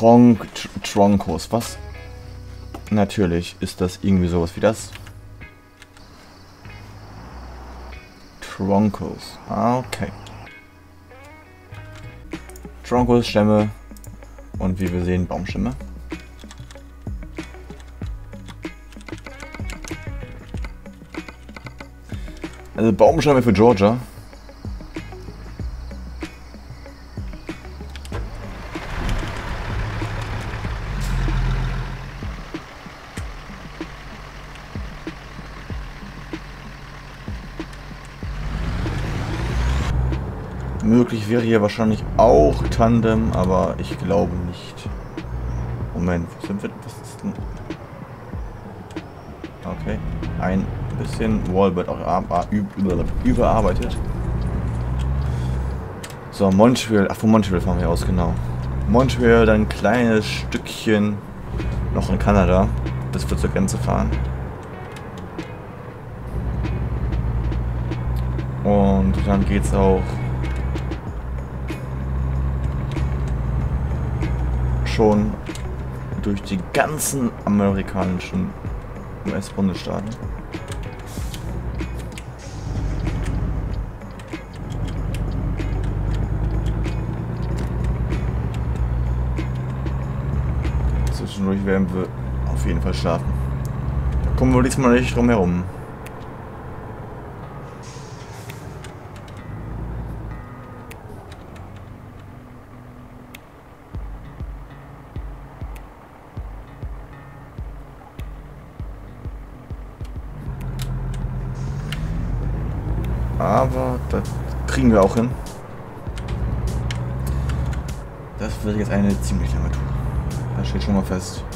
Tronk, Tr Tronkos. Was? Natürlich ist das irgendwie sowas wie das. Tronkos. Ah, okay. Tronkos, Stämme und wie wir sehen, Baumstämme. Also Baumstämme für Georgia. Wäre hier wahrscheinlich auch Tandem, aber ich glaube nicht. Moment, wo sind wir? Was ist denn? Okay, ein bisschen Wallbird auch überarbeitet. So, Montreal. Ach, von Montreal fahren wir aus, genau. Montreal, dann ein kleines Stückchen noch in Kanada, bis wir zur Grenze fahren. Und dann geht's auch schon durch die ganzen amerikanischen US-Bundesstaaten. Zwischendurch werden wir auf jeden Fall schlafen. Da kommen wir diesmal nicht drum herum. Kriegen wir auch hin. Das wird jetzt eine ziemlich lange Tour. Das steht schon mal fest.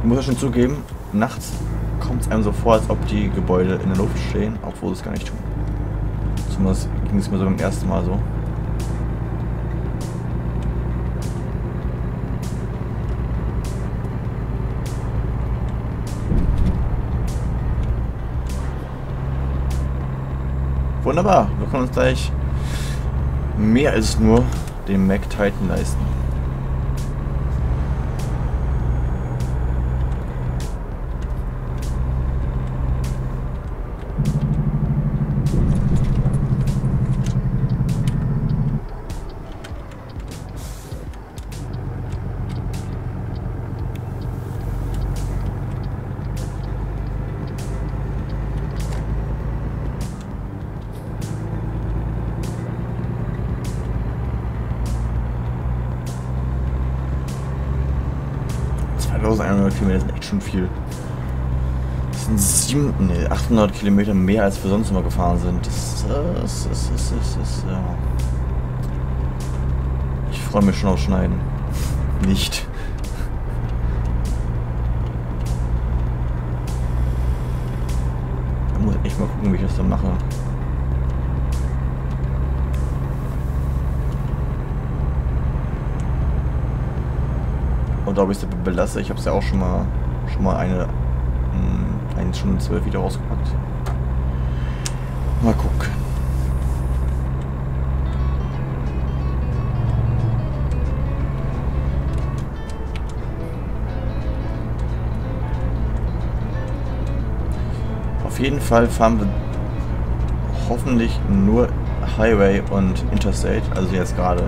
Ich muss ja schon zugeben, nachts kommt es einem so vor, als ob die Gebäude in der Luft stehen, obwohl sie es gar nicht tun. Zumindest ging es mir so beim ersten Mal so. Wunderbar, wir können uns gleich mehr als nur den Mac Titan leisten. 1100 Kilometer sind echt schon viel. Das sind 7, nee, 800 Kilometer mehr, als wir sonst immer gefahren sind. Das, das, das, das, das, ja. Ich freue mich schon aufs Schneiden. Nicht. Da muss echt mal gucken, wie ich das dann mache. Und ob ich es belasse, ich habe es ja auch schon mal schon mal eine, eine Stunde zwölf wieder rausgepackt. Mal gucken. Auf jeden Fall fahren wir hoffentlich nur Highway und Interstate, also jetzt gerade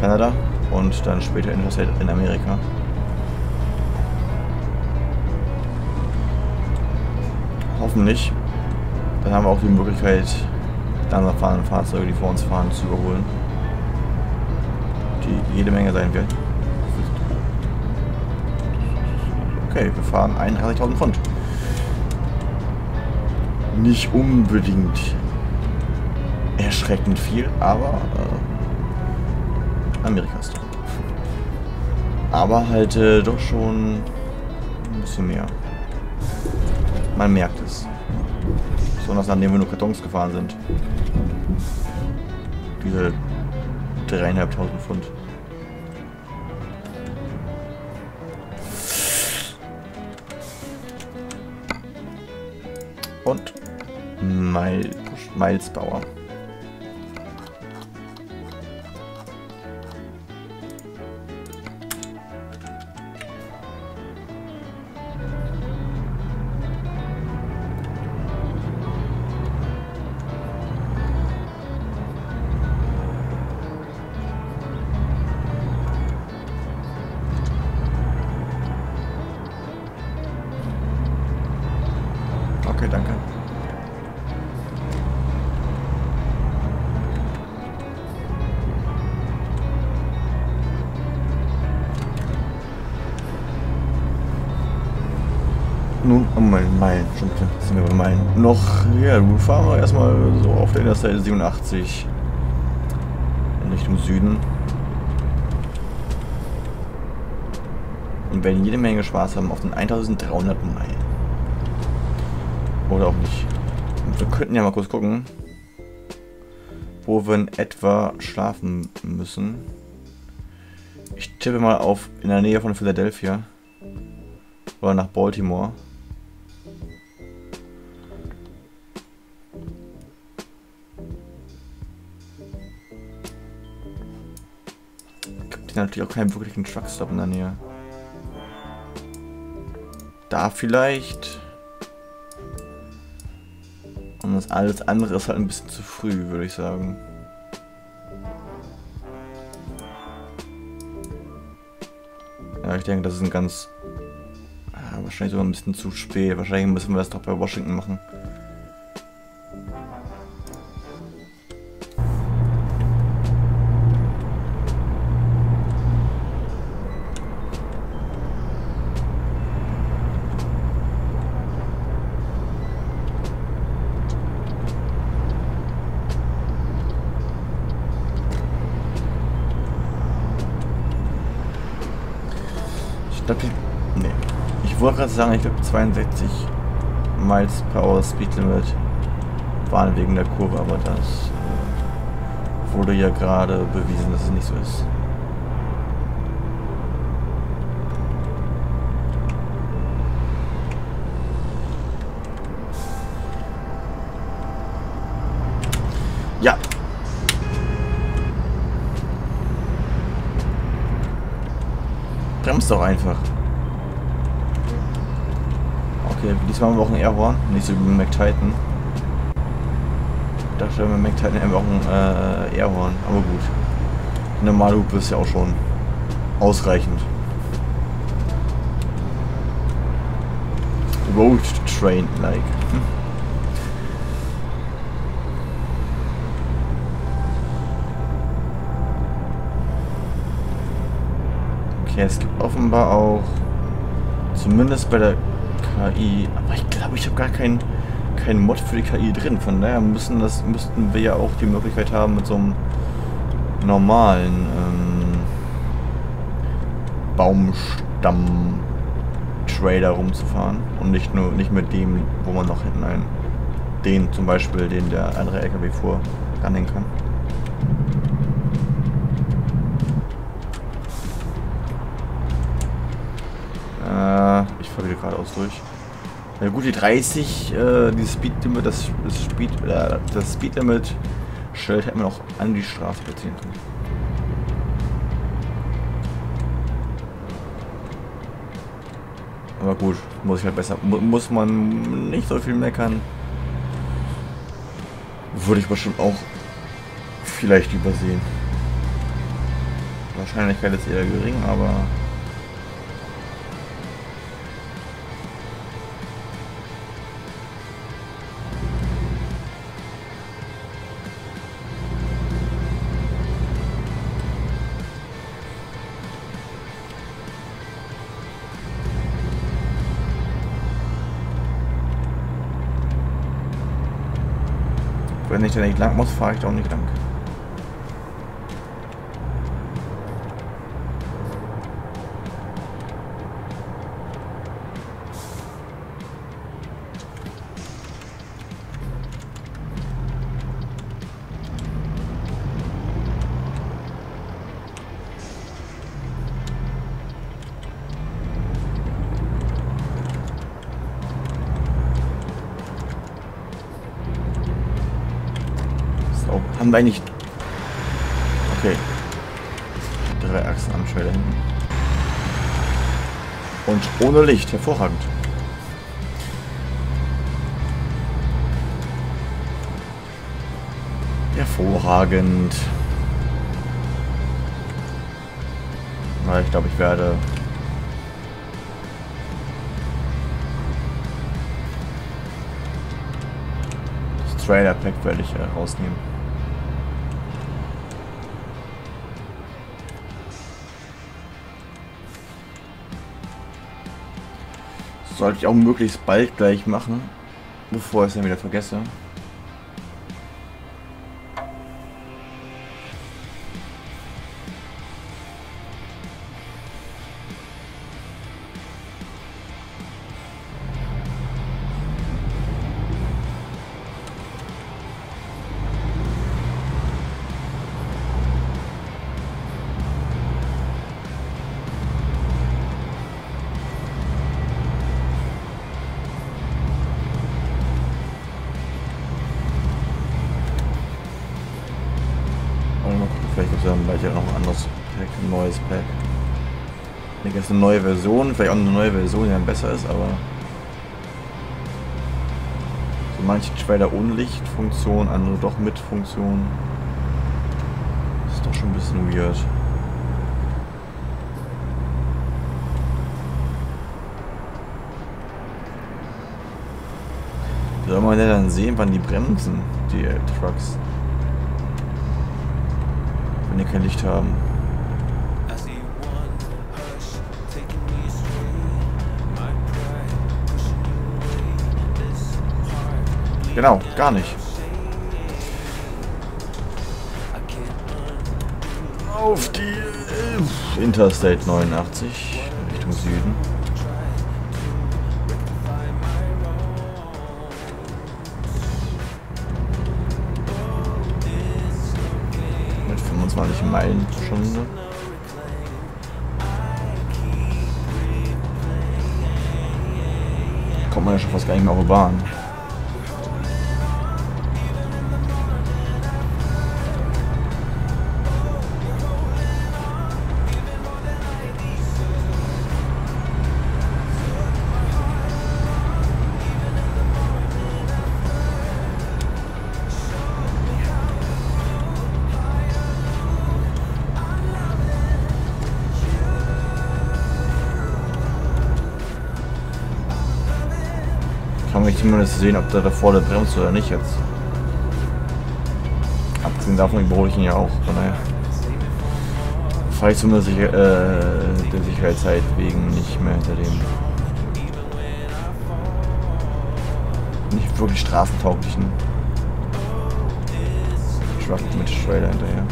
Kanada und dann später Interstate in Amerika. Hoffentlich. Dann haben wir auch die Möglichkeit, langsam fahrende Fahrzeuge, die vor uns fahren, zu überholen. Die jede Menge sein werden. Okay, wir fahren 31.000 Pfund. Nicht unbedingt erschreckend viel, aber äh, Amerika ist doch. Aber halt äh, doch schon ein bisschen mehr. Man merkt es. Besonders nachdem wir nur Kartons gefahren sind. Diese dreieinhalbtausend Pfund. Und Miles, Bauer. Noch, ja, fahren wir erstmal so auf der Interstate 87 in Richtung Süden. Und werden jede Menge Spaß haben auf den 1300 Meilen. Oder auch nicht. Wir könnten ja mal kurz gucken, wo wir in etwa schlafen müssen. Ich tippe mal auf in der Nähe von Philadelphia. Oder nach Baltimore. Natürlich auch keinen wirklichen Truckstop in der Nähe. Da vielleicht. Und das alles andere ist halt ein bisschen zu früh, würde ich sagen. Ja, ich denke, das ist ein ganz... Ah, wahrscheinlich sogar ein bisschen zu spät. Wahrscheinlich müssen wir das doch bei Washington machen. Ich glaube, nee. Ich wollte gerade sagen, ich glaube 62 Miles per Hour Speed Limit waren wegen der Kurve, aber das äh, wurde ja gerade bewiesen, dass es nicht so ist. Ja. Bremst doch einfach. Okay, diesmal haben wir auch ein Airhorn, nicht so wie mit McTitan. Ich dachte, mit McTitan haben wir auch ein äh, Airhorn, aber gut. Normal Hupe ist ja auch schon ausreichend. Road Train Okay, es gibt offenbar auch, zumindest bei der KI, aber ich glaube, ich habe gar keinen kein Mod für die KI drin. Von daher müssen das, müssten wir ja auch die Möglichkeit haben, mit so einem normalen ähm, Baumstamm-Trailer rumzufahren und nicht nur nicht mit dem, wo man noch hinten einen, den zum Beispiel, den der andere LKW vor ranhängen kann. Äh, ich fahre wieder geradeaus durch. Ja gut, die 30, äh, die Speedlimit, das, das Speed, äh, das Speedlimit Schild hätten wir noch an die Straße platzieren können. Aber gut, muss ich halt besser, mu muss man nicht so viel meckern. Würde ich bestimmt auch vielleicht übersehen. Wahrscheinlichkeit ist eher gering, aber Wenn ich da nicht lang muss, fahre ich auch nicht lang. Haben wir eigentlich... Okay. Drei Achsen am Trailer hinten. Und ohne Licht. Hervorragend. Hervorragend. Na, ich glaube, ich werde das Trailer Pack werde ich äh, rausnehmen. Sollte ich auch möglichst bald gleich machen, bevor ich es dann wieder vergesse. Eine neue Version, vielleicht auch eine neue Version, die dann besser ist, aber so manche Trailer ohne Lichtfunktion, andere doch mit Funktion. Das ist doch schon ein bisschen weird. Soll man denn dann sehen, wann die bremsen, die Trucks? wenn die kein Licht haben. Genau, gar nicht. Auf die Interstate 89 Richtung Süden. Mit 25 Meilen pro Stunde. Kommt man ja schon fast gar nicht mehr auf die Bahn. Zumindest sehen, ob der da vorne bremst oder nicht jetzt. Abgesehen davon überhole ich ihn ja auch, von daher fahre ich zumindest äh, der Sicherheitszeit wegen nicht mehr hinter dem nicht wirklich straßentauglichen Truck mit Trailer hinterher.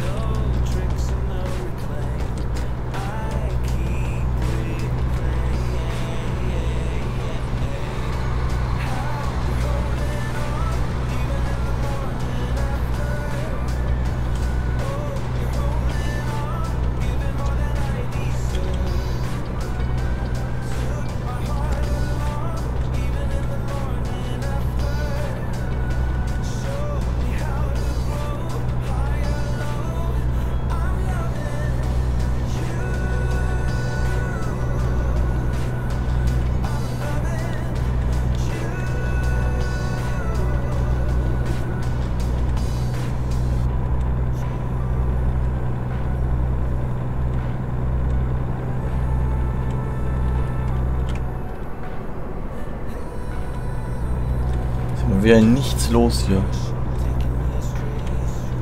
Wieder nichts los hier.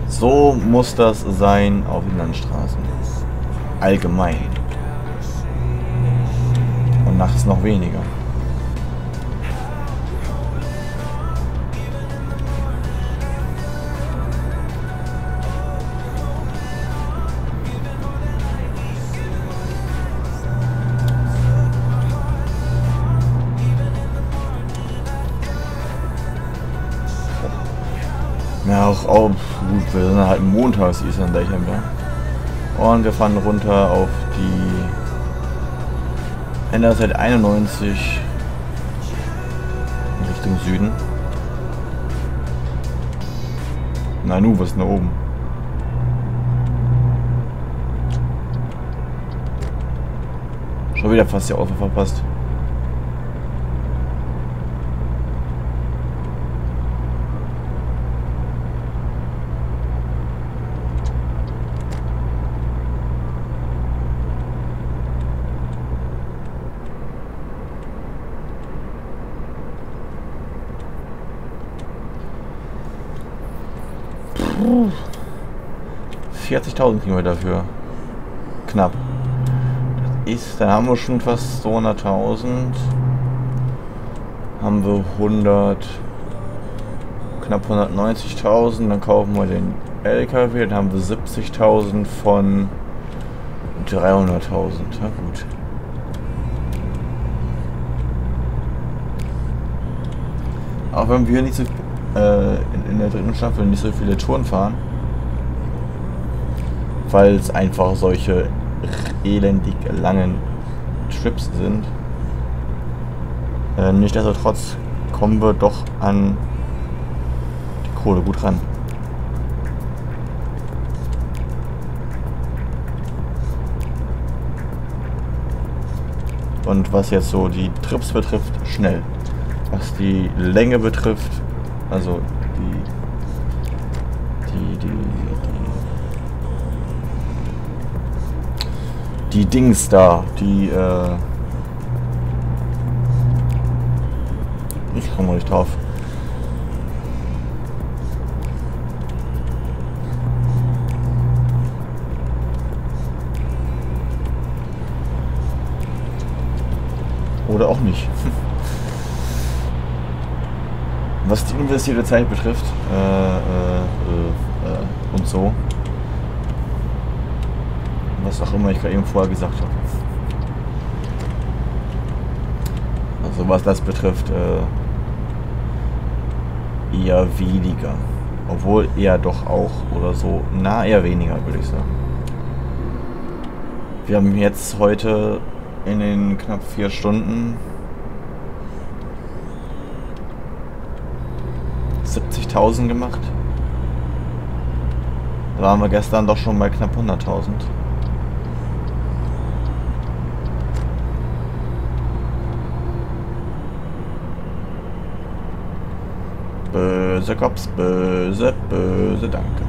So muss das sein auf den Landstraßen. Allgemein. Und nachts noch weniger. Halt montags ist in Deichhember. Und wir fahren runter auf die Interstate 91 in Richtung Süden. Na nu, was ist denn da oben? Schon wieder fast die Ausfahrt verpasst. Puh. 40.000 kriegen wir dafür. Knapp. Das ist, dann haben wir schon fast 200.000. Haben wir 100, knapp 190.000. Dann kaufen wir den LKW, dann haben wir 70.000 von 300.000. Ja gut. Auch wenn wir nicht so äh, in, in, der dritten Staffel nicht so viele Touren fahren, weil es einfach solche elendig langen Trips sind. Äh, Nichtsdestotrotz kommen wir doch an die Kohle gut ran. Und was jetzt so die Trips betrifft, schnell. Was die Länge betrifft, also die die die die, Dings da, die äh ich komme nicht drauf. Oder auch nicht. Was die investierte Zeit betrifft äh, äh, äh, und so. Was auch immer ich gerade eben vorher gesagt habe. Also was das betrifft, äh, eher weniger. Obwohl eher doch auch oder so. Na, eher weniger, würde ich sagen. Wir haben jetzt heute in den knapp vier Stunden 70.000 gemacht. Da waren wir gestern doch schon bei knapp 100.000. Böse Cops, böse, böse, danke.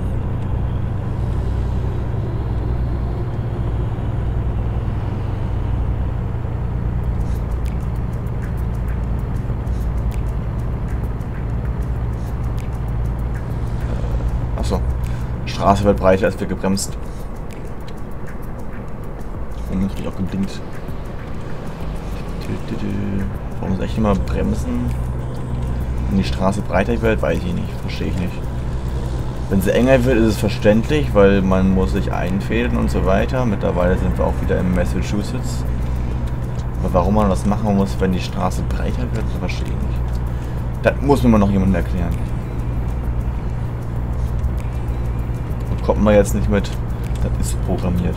Straße wird breiter, als wir gebremst. Und natürlich auch geblinkt. Warum muss echt immer bremsen? Wenn die Straße breiter wird, weiß ich nicht. Verstehe ich nicht. Wenn sie enger wird, ist es verständlich, weil man muss sich einfädeln und so weiter. Mittlerweile sind wir auch wieder in Massachusetts. Aber warum man das machen muss, wenn die Straße breiter wird, verstehe ich nicht. Das muss mir mal noch jemand erklären. kommt man jetzt nicht mit. Das ist programmiert.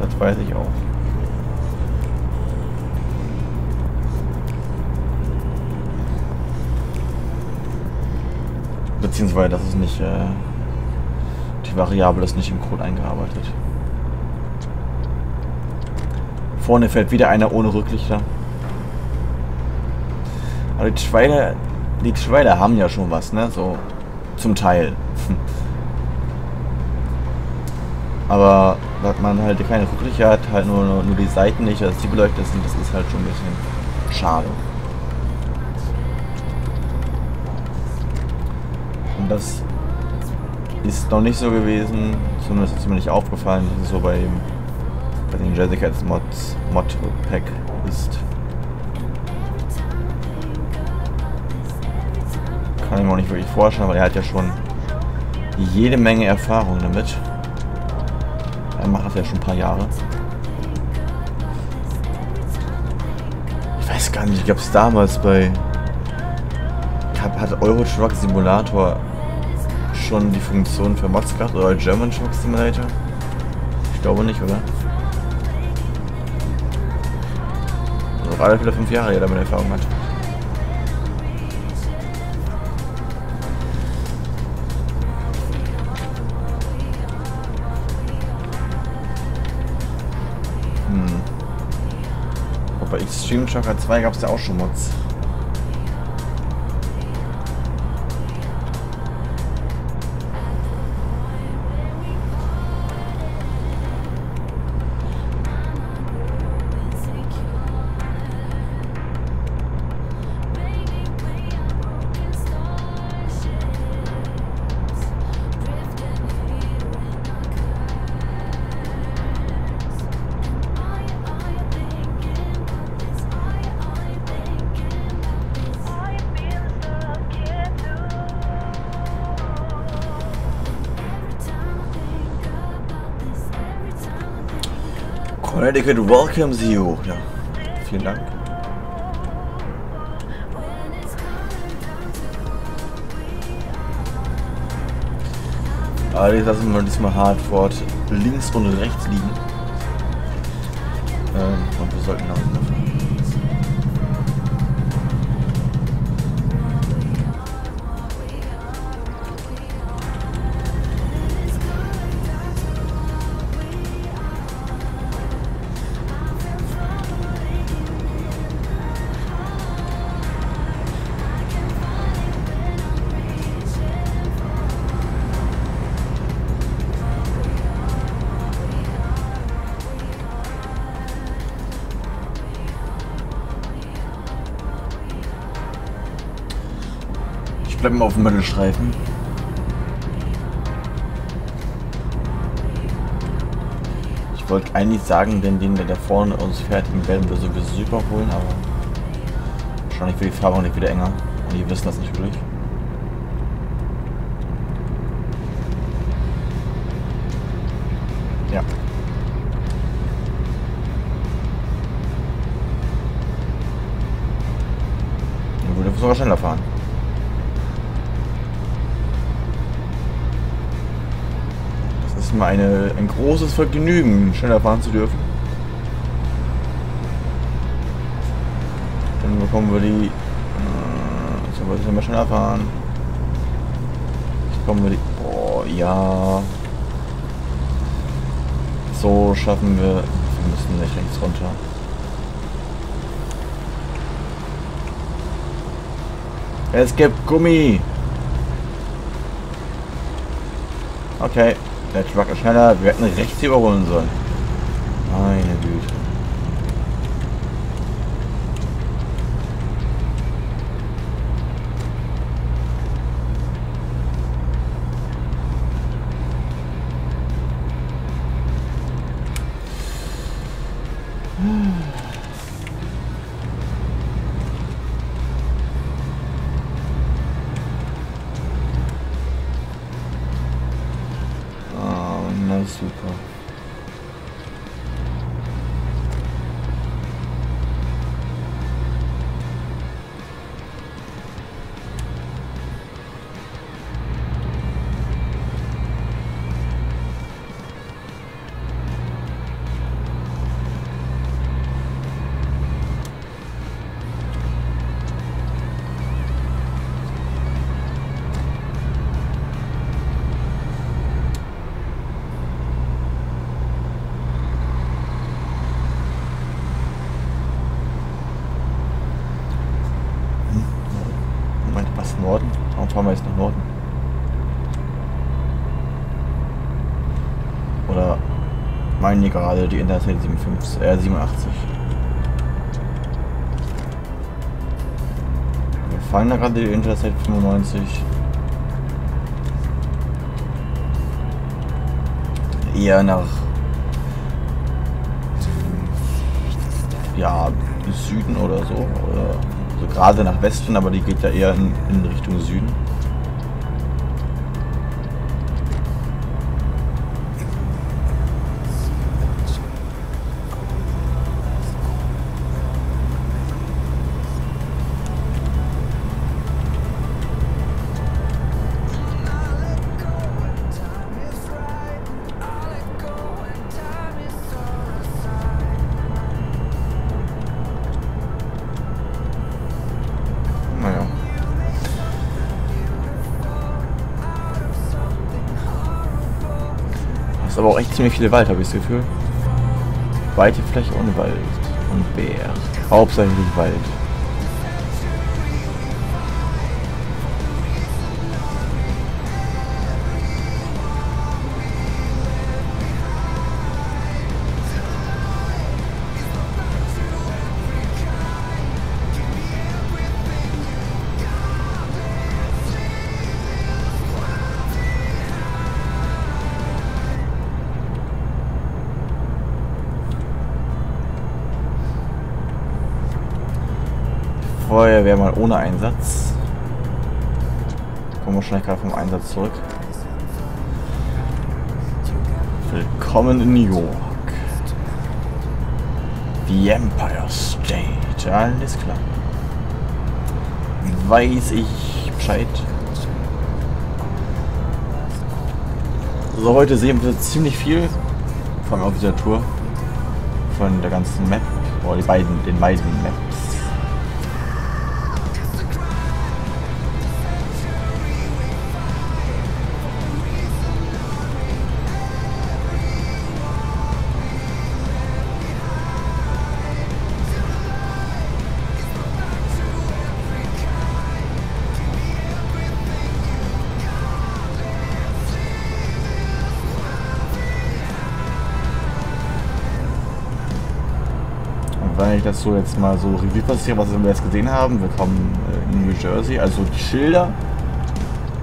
Das weiß ich auch. Beziehungsweise das ist nicht, äh, die Variable ist nicht im Code eingearbeitet. Vorne fährt wieder einer ohne Rücklichter. Aber die Schweine, die Trailer haben ja schon was, ne? So zum Teil. Aber dass man halt keine Rücklichter hat, halt nur, nur, die Seiten nicht, dass die beleuchtet sind, das ist halt schon ein bisschen schade. Das ist noch nicht so gewesen, zumindest ist mir nicht aufgefallen, dass es so bei, bei den Jessica Mods Mod Pack ist. kann ich mir auch nicht wirklich vorstellen, weil er hat ja schon jede Menge Erfahrung damit. Er macht das ja schon ein paar Jahre. Ich weiß gar nicht, ich glaube es damals bei hat Euro Truck Simulator schon die Funktion für Modscard oder German Shock Simulator? Ich glaube nicht, oder? Und auf alle Fälle fünf Jahre, die er damit Erfahrung hat. Hm. Aber bei Extreme Shocker 2 gab es ja auch schon Mods. Connecticut welcomes you. Ja, vielen Dank. Allerdings lassen wir diesmal Hardford links und rechts liegen. Ähm, und wir sollten nach hinten fahren. Mal auf dem Mittelstreifen. Ich wollte eigentlich sagen, denn den, der da vorne uns fährt, den werden wir sowieso überholen, aber wahrscheinlich wird die Fahrbahn nicht wieder enger. Und die wissen das nicht wirklich. Ja. Dann würde sogar schneller mal eine, ein großes Vergnügen, schneller fahren zu dürfen. Dann bekommen wir die. Äh, so, wollen wir schneller fahren. Jetzt bekommen wir die. Oh, ja. So schaffen wir. Wir müssen nicht rechts runter. Es gibt Gummi. Okay. Der Truck ist schneller. Wir hätten rechts überholen sollen. Meinen die gerade die Interstate 57, äh, 87? Wir fahren da gerade die Interstate 95. Eher nach ja, Süden oder so. Oder so gerade nach Westen, aber die geht ja eher in, in Richtung Süden. Auch echt ziemlich viel Wald, habe ich das Gefühl. Weite Fläche ohne Wald und Berg. Hauptsächlich Wald. Ohne Einsatz. Kommen schnell gerade vom Einsatz zurück. Willkommen in New York. The Empire State. Alles klar. Weiß ich Bescheid. So, heute sehen wir ziemlich viel. Vor allem auf dieser Tour. Von der ganzen Map. Oder die beiden, den beiden Maps. Das so jetzt mal so Revue passiere, was wir jetzt gesehen haben. Wir kommen äh, in New Jersey, also die Schilder,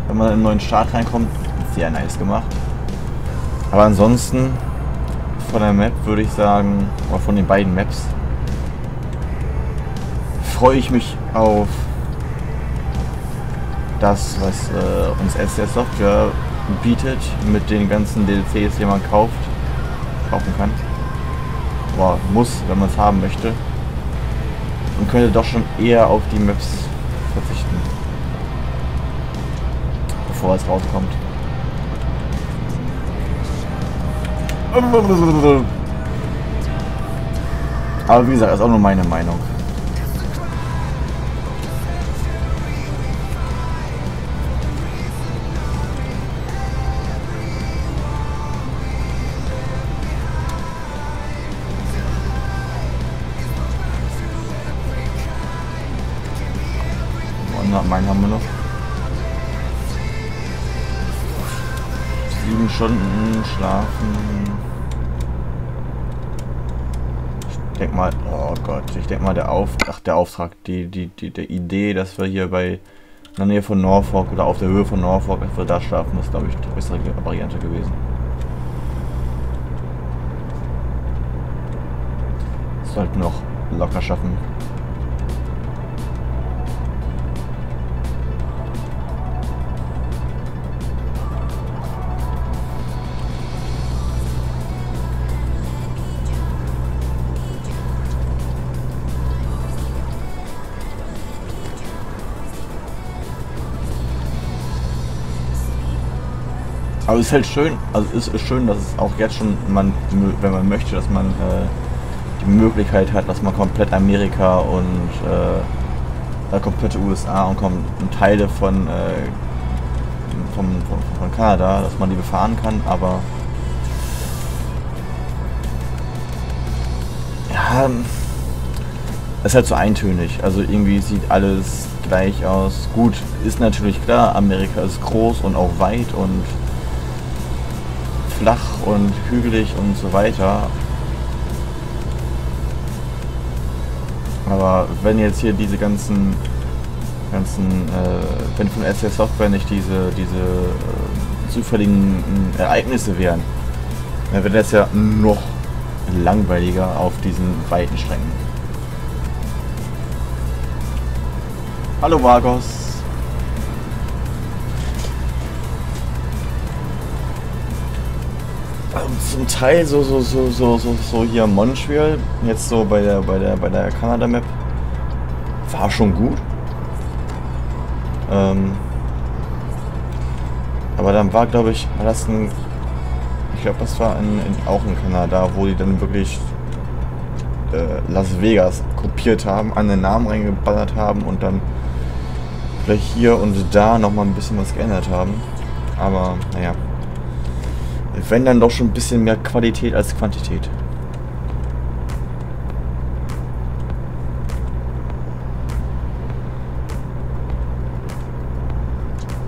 wenn man in einen neuen Staat reinkommt, sehr nice gemacht. Aber ansonsten von der Map würde ich sagen, oder von den beiden Maps, freue ich mich auf das, was äh, uns SCS Software bietet mit den ganzen DLCs, die man kauft, kaufen kann boah, muss, wenn man es haben möchte. Und könnte doch schon eher auf die Maps verzichten. Bevor es rauskommt. Aber wie gesagt, ist auch nur meine Meinung. Schlafen. Ich denke mal, oh Gott, ich denke mal der Auftrag, der Auftrag, die, die, die, die Idee, dass wir hier bei in der Nähe von Norfolk oder auf der Höhe von Norfolk, dass wir da schlafen, ist glaube ich die bessere Variante gewesen. Sollten noch locker schaffen. Aber es ist halt schön, also es ist schön, dass es auch jetzt schon, man, wenn man möchte, dass man äh, die Möglichkeit hat, dass man komplett Amerika und äh, komplette USA und, und Teile von, äh, von, von, von Kanada, dass man die befahren kann, aber ja, es ist halt so eintönig. Also irgendwie sieht alles gleich aus. Gut, ist natürlich klar, Amerika ist groß und auch weit und flach und hügelig und so weiter. Aber wenn jetzt hier diese ganzen ganzen, äh, wenn von SL Software nicht diese, diese äh, zufälligen äh, Ereignisse wären, dann wäre das ja noch langweiliger auf diesen weiten Strecken. Hallo Vargos. Zum Teil so, so, so, so, so, so hier Montreal, jetzt so bei der, bei der, bei der Kanada Map, war schon gut. Ähm, aber dann war, glaube ich, war das ein, ich glaube, das war in, in, auch in Kanada, wo die dann wirklich äh, Las Vegas kopiert haben, an den Namen reingeballert haben und dann vielleicht hier und da nochmal ein bisschen was geändert haben. Aber naja. Wenn dann doch schon ein bisschen mehr Qualität als Quantität.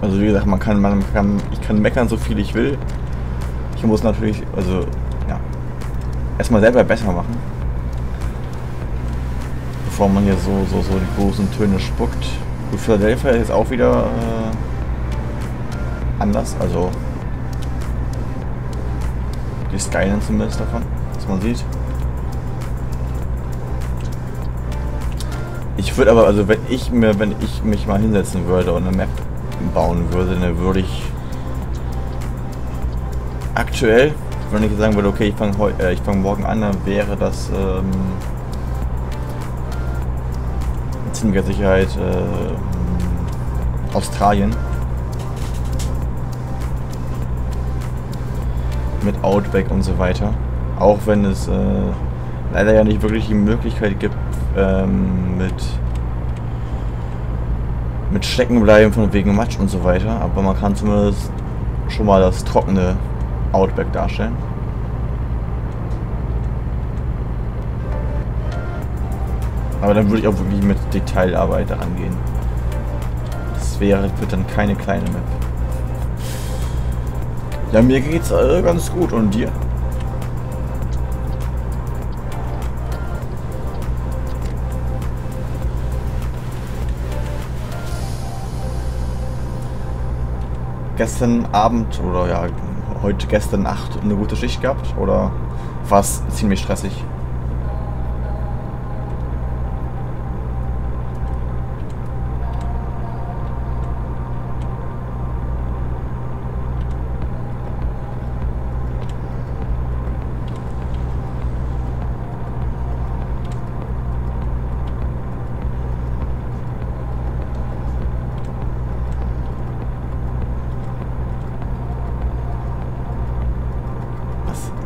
Also wie gesagt, man kann, man kann, ich kann meckern so viel ich will. Ich muss natürlich, also ja, erstmal selber besser machen. Bevor man hier so, so, so die großen Töne spuckt. Gut, Philadelphia ist auch wieder äh, anders, also die Skyline zumindest davon, was man sieht. Ich würde aber, also wenn ich mir, wenn ich mich mal hinsetzen würde und eine Map bauen würde, dann würde ich aktuell, wenn ich sagen würde, okay, ich fange äh, ich fange morgen an, dann wäre das ähm, mit ziemlicher Sicherheit äh, Australien. Mit Outback und so weiter. Auch wenn es äh, leider ja nicht wirklich die Möglichkeit gibt, ähm, mit mit Stecken bleiben von wegen Matsch und so weiter, aber man kann zumindest schon mal das trockene Outback darstellen. Aber dann würde ich auch wirklich mit Detailarbeit daran gehen. Das wäre wird dann keine kleine Map. Ja, mir geht's äh, ganz gut und dir? gestern Abend oder ja, heute gestern Nacht eine gute Schicht gehabt oder war es ziemlich stressig?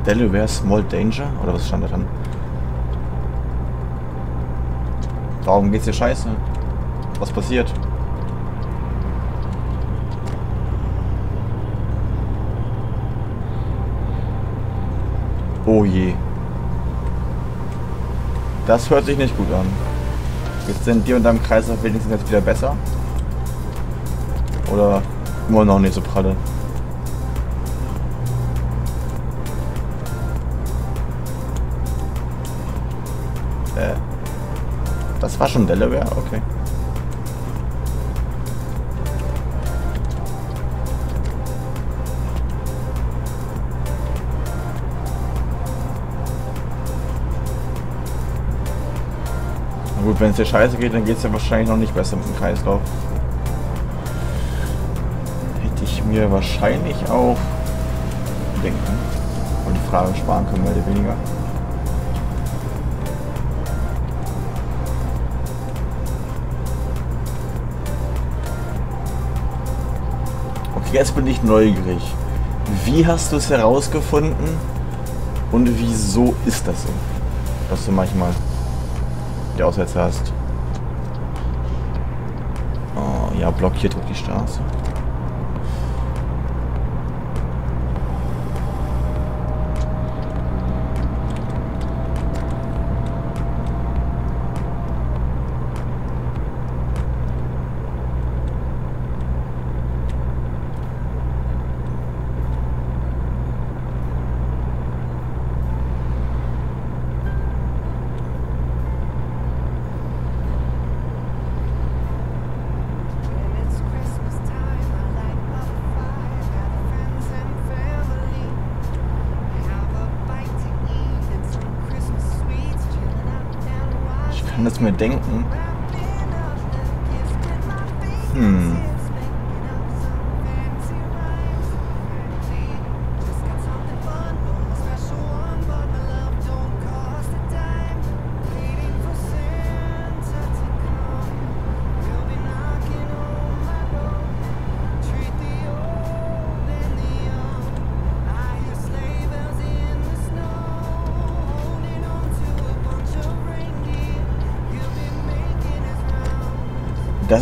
Delaware Small Danger? Oder was stand da dran? Warum geht's dir scheiße? Was passiert? Oh je. Das hört sich nicht gut an. Jetzt sind dir und deinem Kreis wenigstens jetzt wieder besser? Oder immer noch nicht so pralle? Das war schon Delaware? Okay. Na gut, wenn es dir scheiße geht, dann geht es ja wahrscheinlich noch nicht besser mit dem Kreislauf. Hätte ich mir wahrscheinlich auch denken und die Frage sparen können, mehr oder weniger. Jetzt bin ich neugierig. Wie hast du es herausgefunden und wieso ist das so, dass du manchmal die Aussätze hast? Oh, ja, blockiert auf die Straße.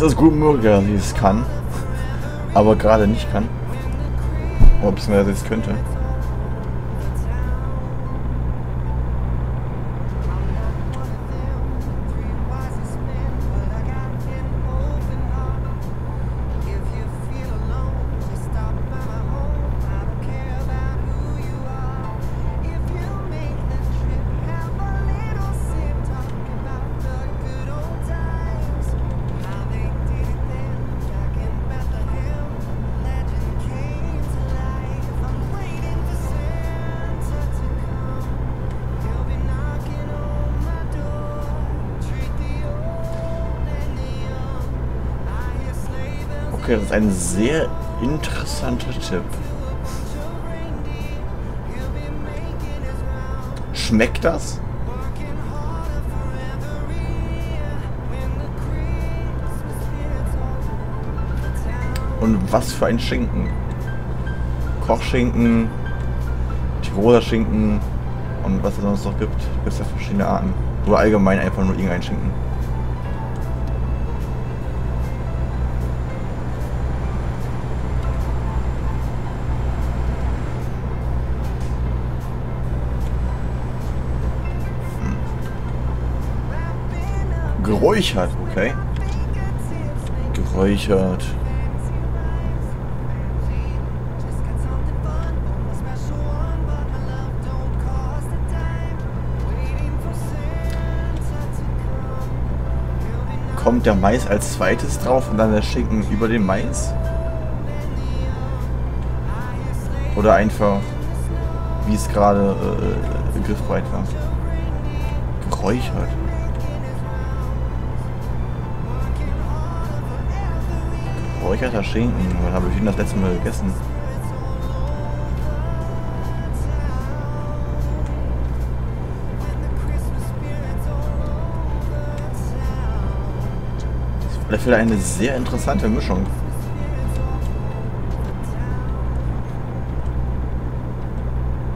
Ist gut möglich, dass sie es kann. Aber gerade nicht kann. Ob es mir das könnte. Okay, das ist ein sehr interessanter Tipp. Schmeckt das? Und was für ein Schinken? Kochschinken, Tiroler Schinken und was es sonst noch gibt. Gibt es ja verschiedene Arten. Oder allgemein einfach nur irgendein Schinken. Geräuchert, okay. Geräuchert. kommt der Mais als zweites drauf und dann der Schinken über dem Mais? Oder einfach, wie es gerade äh, griffbereit war. Geräuchert. Geräucherter Schinken. Wann habe ich ihn das letzte Mal gegessen? alle Fälle eine sehr interessante Mischung.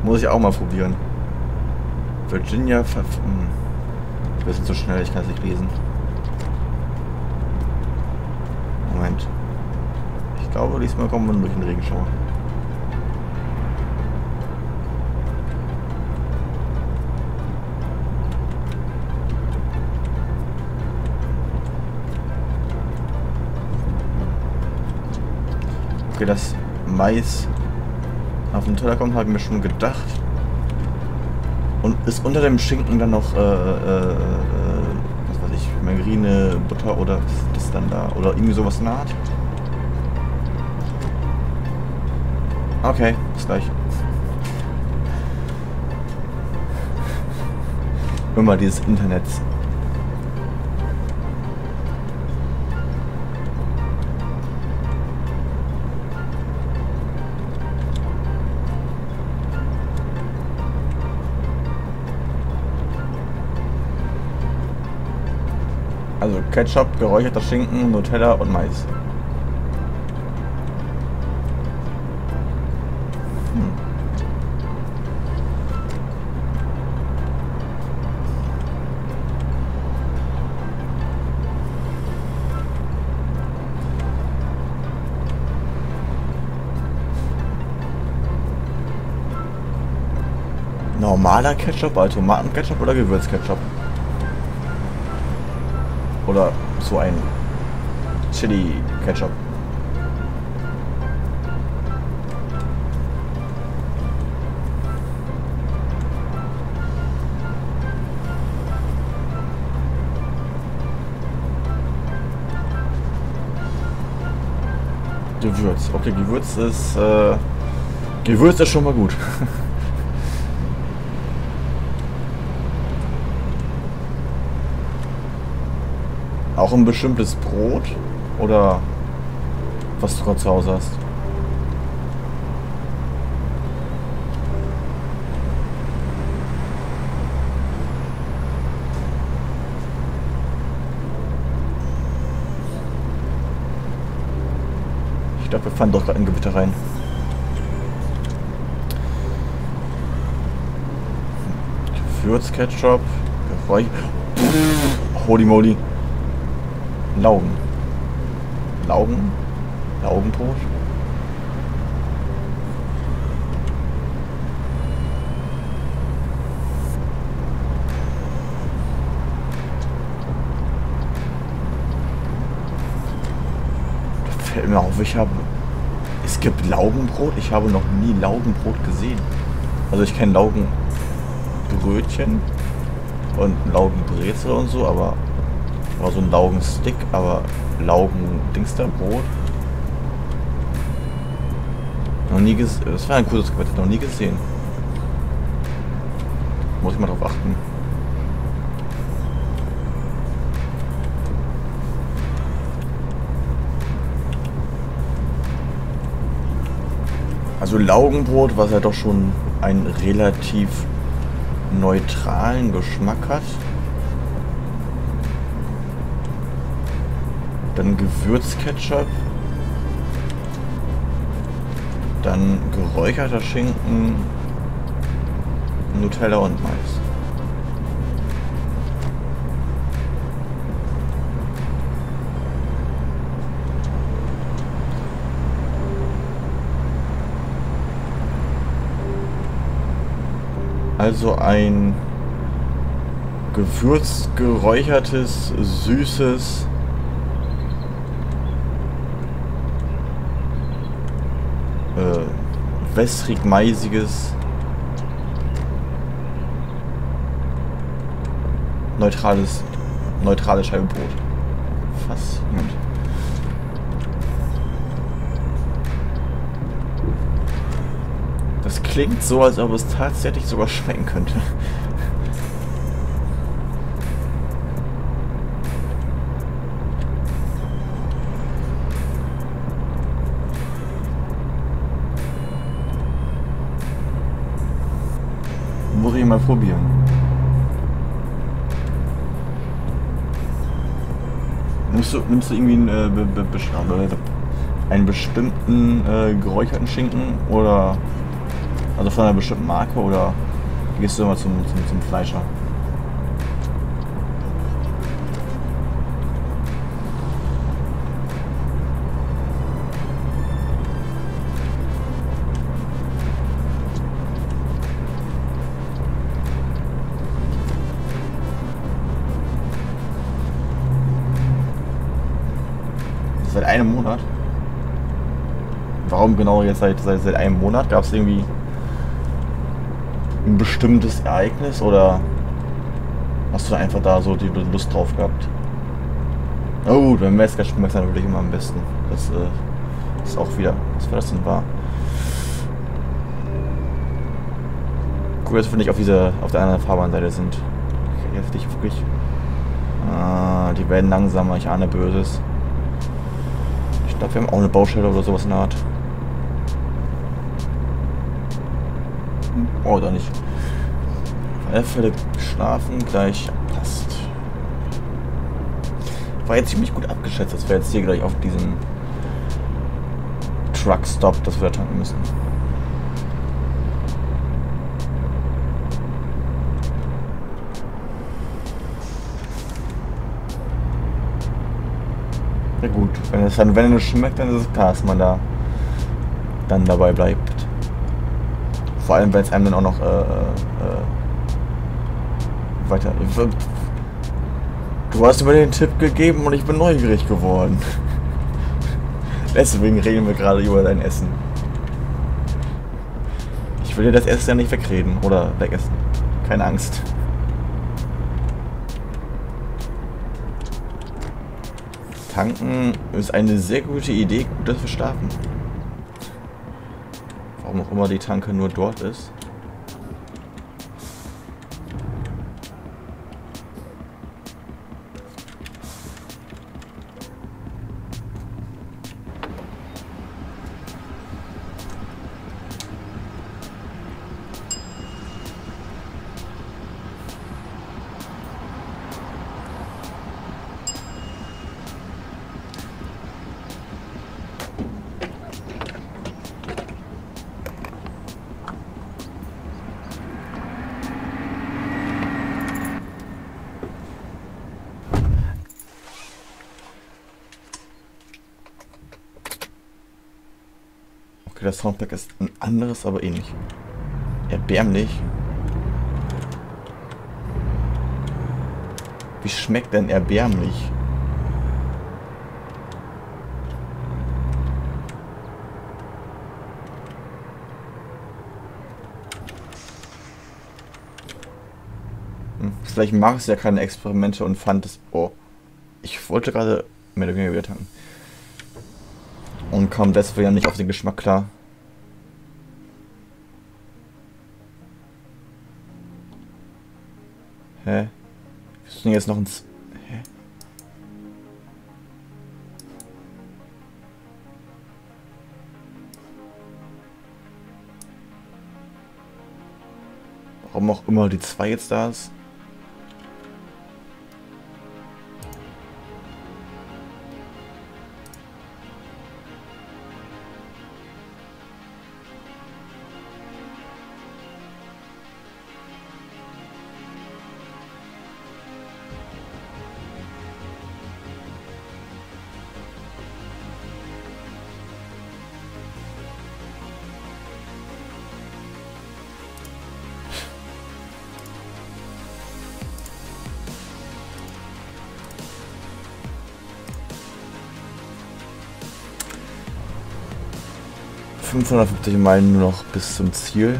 Muss ich auch mal probieren. Virginia hm. Wir sind zu schnell, ich kann es nicht lesen. Moment. Ich glaube, diesmal kommen wir durch den Regenschauer. Okay, dass Mais auf den Teller kommt, habe ich mir schon gedacht. Und ist unter dem Schinken dann noch, äh, äh, äh, was weiß ich, Margarine, Butter oder was ist dann da? Oder irgendwie sowas in der Art? Okay, bis gleich. Immer dieses Internet Also Ketchup, geräucherter Schinken, Nutella und Mais. Normaler Ketchup, also Tomatenketchup oder Gewürzketchup? Oder so ein Chili Ketchup. Gewürz. Okay, Gewürz ist äh, Gewürz ist schon mal gut. Auch ein bestimmtes Brot? Oder was du gerade zu Hause hast? Ich glaube, wir fahren doch gerade in Gewitter rein. Gewürzketchup. Holy moly. Laugen. Laugen? Laugenbrot? fällt mir auf, ich habe... Es gibt Laugenbrot? Ich habe noch nie Laugenbrot gesehen. Also ich kenne Laugenbrötchen und Laugenbrezel und so, aber war so ein Laugenstick, aber Laugen-Dingster-Brot. Noch nie gesehen. Das war ein cooles Gebet, noch nie gesehen. Muss ich mal drauf achten. Also Laugenbrot, was ja doch schon einen relativ neutralen Geschmack hat. Dann Gewürzketchup. Dann geräucherter Schinken, Nutella und Mais. Also ein gewürzgeräuchertes, süßes äh, wässrig-maisiges neutrales neutrale Scheibe Brot. Faszinierend. Das klingt so, als ob es tatsächlich sogar schmecken könnte. Nimmst du, nimmst du irgendwie einen, äh, be, be, einen bestimmten äh, geräucherten Schinken oder also von einer bestimmten Marke oder gehst du immer zum, zum, zum Fleischer? Einem Monat? Warum genau jetzt seit, seit, seit einem Monat? Gab es irgendwie ein bestimmtes Ereignis oder hast du einfach da so die Lust drauf gehabt? Oh, beim Metzger schmeckt es natürlich immer am besten. Das äh, ist auch wieder, was war das denn war? Cool, dass wir nicht auf dieser, auf der anderen Fahrbahnseite sind. Heftig, wirklich. Ah, die werden langsamer, ich ahne Böses. Glaube, wir haben auch eine Baustelle oder sowas in der Art. Oh, da nicht. Auf alle Fälle schlafen gleich passt. War jetzt ziemlich gut abgeschätzt, dass wir jetzt hier gleich auf diesem Truckstop, das wir tanken müssen. Na gut, wenn es dann, wenn es schmeckt, dann ist es klar, dass man da dann dabei bleibt. Vor allem, wenn es einem dann auch noch äh, äh, weiter. Du hast mir den Tipp gegeben und ich bin neugierig geworden. Deswegen reden wir gerade über dein Essen. Ich will dir das Essen ja nicht wegreden oder wegessen. Keine Angst. Tanken ist eine sehr gute Idee. Gut, dass wir starten. Warum auch immer die Tanke nur dort ist. Okay, das Soundpack ist ein anderes, aber ähnlich. Erbärmlich. Wie schmeckt denn erbärmlich? Hm, vielleicht mag es ja keine Experimente und fand es... Oh. Ich wollte gerade mehr oder weniger wieder tanken und kam deswegen nicht auf den Geschmack klar. Hä? Wieso ist denn jetzt noch ein... Hä? Warum auch immer die 2 jetzt da ist? ...550 Meilen nur noch bis zum Ziel.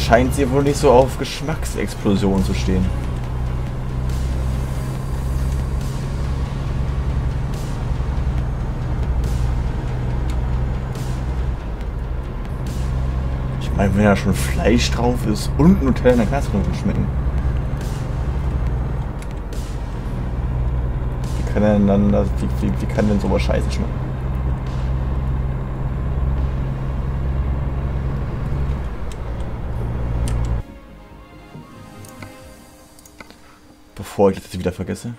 Scheint sie wohl nicht so auf Geschmacksexplosionen zu stehen. Ich meine, wenn da schon Fleisch drauf ist und Nutella, dann kann es schmecken. Wie kann denn dann, wie, wie, wie kann denn sowas scheiße schmecken? Bevor ich das wieder vergesse.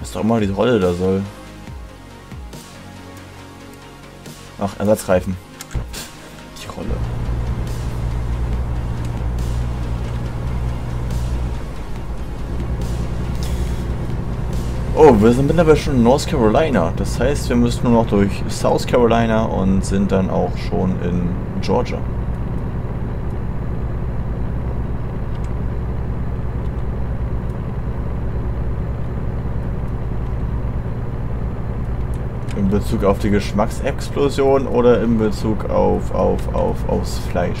Was doch immer die Rolle da soll. Ach, Ersatzreifen. Wir sind mittlerweile schon in North Carolina. Das heißt, wir müssen nur noch durch South Carolina und sind dann auch schon in Georgia. In Bezug auf die Geschmacksexplosion oder in Bezug auf, auf, auf, aufs Fleisch?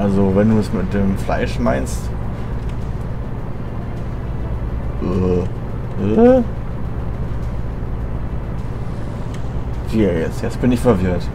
Also wenn du es mit dem Fleisch meinst. Äh. Äh? Wie jetzt? Jetzt bin ich verwirrt.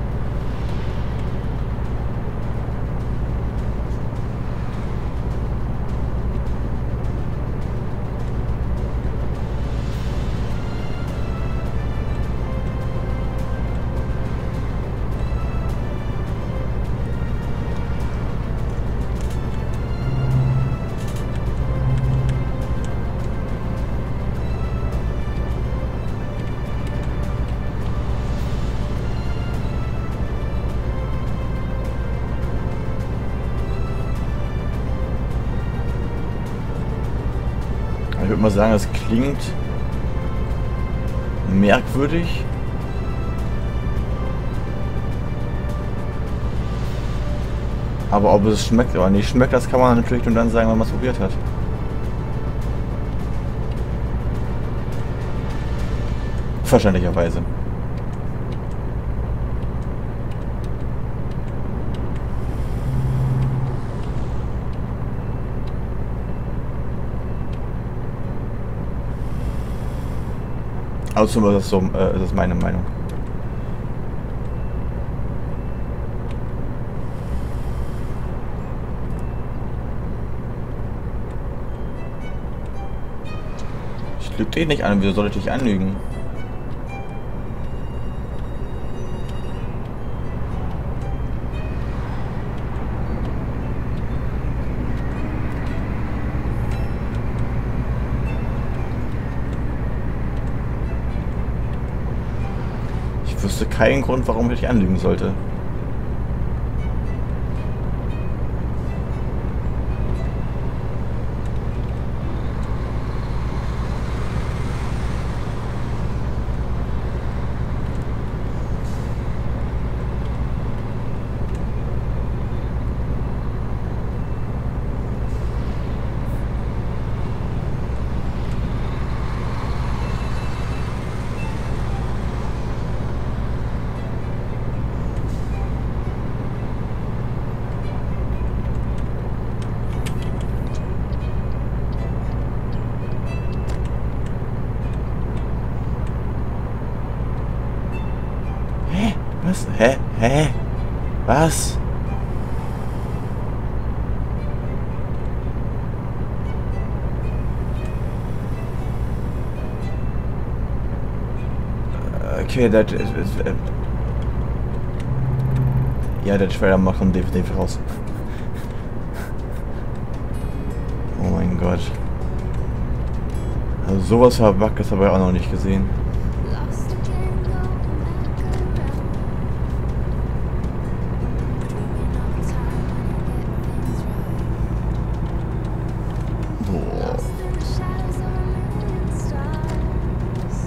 Sagen, es klingt merkwürdig. Aber ob es schmeckt oder nicht schmeckt, das kann man natürlich nur dann sagen, wenn man es probiert hat. Verständlicherweise. Also das ist, so, äh, das ist meine Meinung. Ich lüge dich nicht an, wieso soll ich dich anlügen? Keinen Grund, warum ich anlügen sollte. Was? Hä? Hä? Was? Okay, das ist... Äh, ja, der Trailer macht kommt definitiv raus. oh mein Gott. Also sowas das habe ich auch noch nicht gesehen.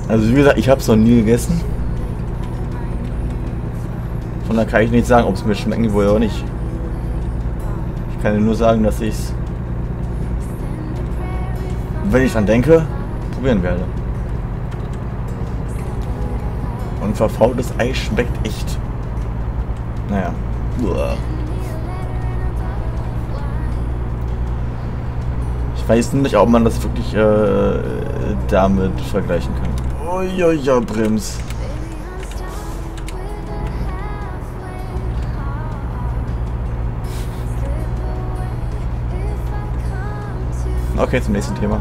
Also wie gesagt, ich habe es noch nie gegessen. Daher kann ich nicht sagen, ob es mir schmecken würde oder nicht. Ich kann nur sagen, dass ich es, wenn ich dran denke, probieren werde. Und verfaultes Ei schmeckt echt. Naja. Uah. Ich weiß nicht, ob man das wirklich äh, damit vergleichen kann. Oh ja, ja, Brems. Okay, zum nächsten Thema.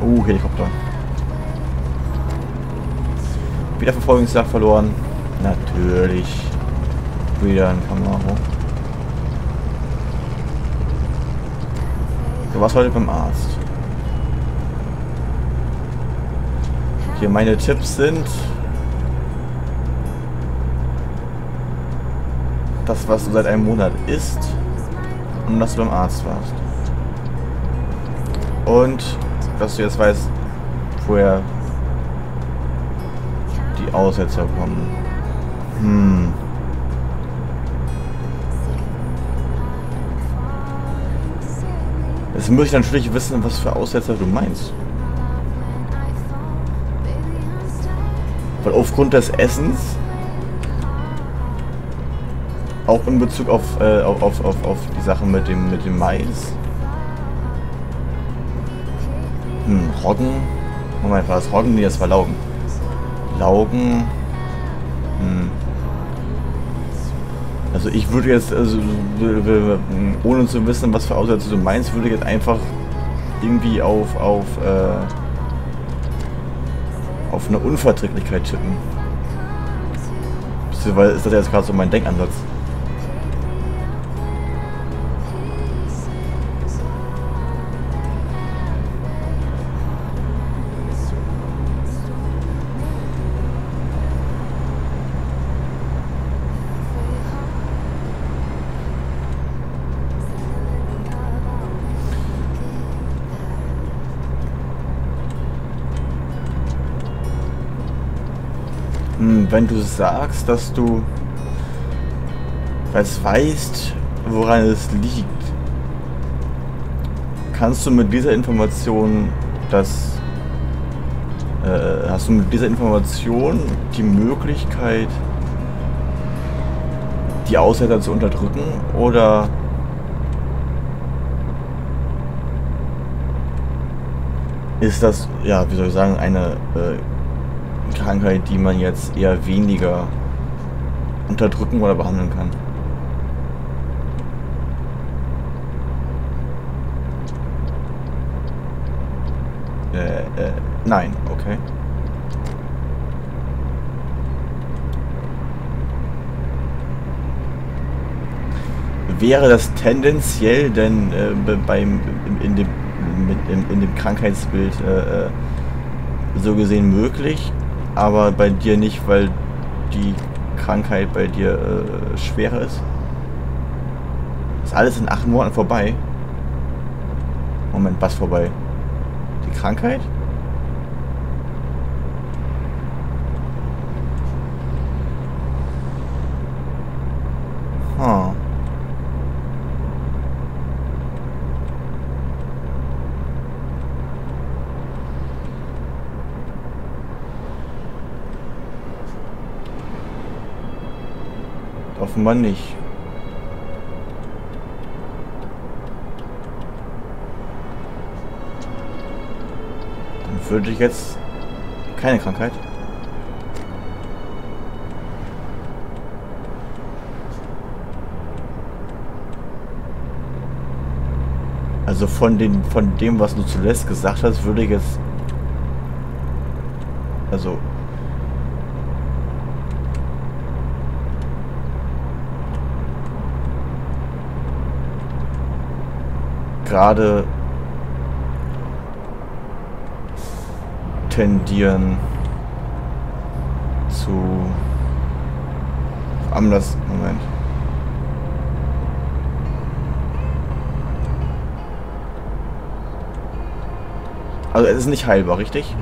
Uh, Helikopter. Wieder Verfolgungsjagd verloren. Natürlich. Wieder ein Camaro. Du warst heute beim Arzt. Hier meine Tipps sind, das, was du seit einem Monat isst und dass du beim Arzt warst. Und dass du jetzt weißt, woher die Aussetzer kommen. Hm. Jetzt muss ich natürlich wissen, was für Aussetzer du meinst. Weil aufgrund des Essens, auch in Bezug auf, äh, auf, auf, auf, die Sache mit dem, mit dem Mais. Hm, Roggen. Moment, war das Roggen? Nee, das war Laugen. Laugen. Hm. Also ich würde jetzt, also ohne zu wissen, was für Aussätze du meinst, würde ich jetzt einfach irgendwie auf, auf, äh, auf eine Unverträglichkeit tippen. Weil ist das jetzt gerade so mein Denkansatz. Wenn du sagst, dass du es weißt, woran es liegt, kannst du mit dieser Information das äh, hast du mit dieser Information die Möglichkeit, die Aussätze zu unterdrücken oder ist das, ja, wie soll ich sagen, eine äh, Krankheit, die man jetzt eher weniger unterdrücken oder behandeln kann. Äh, äh, nein, okay. Wäre das tendenziell denn äh, beim in dem mit, in, in dem Krankheitsbild äh, äh, so gesehen möglich, aber bei dir nicht, weil die Krankheit bei dir äh, schwerer ist? Ist alles in acht Monaten vorbei? Moment, was vorbei? Die Krankheit? Offenbar nicht. Dann würde ich jetzt keine Krankheit. Also von den von dem, was du zuletzt gesagt hast, würde ich jetzt also gerade tendieren zu anders. Moment. Also es ist nicht heilbar, richtig?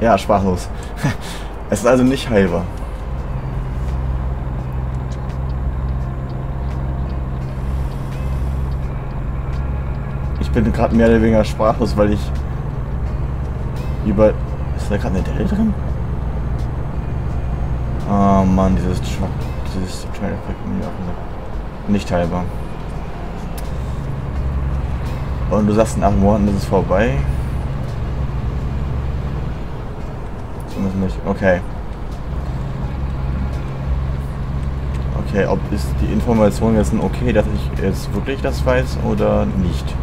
Ja, sprachlos. es ist also nicht heilbar. Ich bin gerade mehr oder weniger sprachlos, weil ich über... Ist da gerade eine Delle drin? Oh Mann, dieses Truck, dieses Trail nicht teilbar. Und du sagst, in acht Monaten ist es vorbei. Zumindest nicht. Okay. Okay, ob ist die Information jetzt okay, dass ich jetzt wirklich das weiß oder nicht?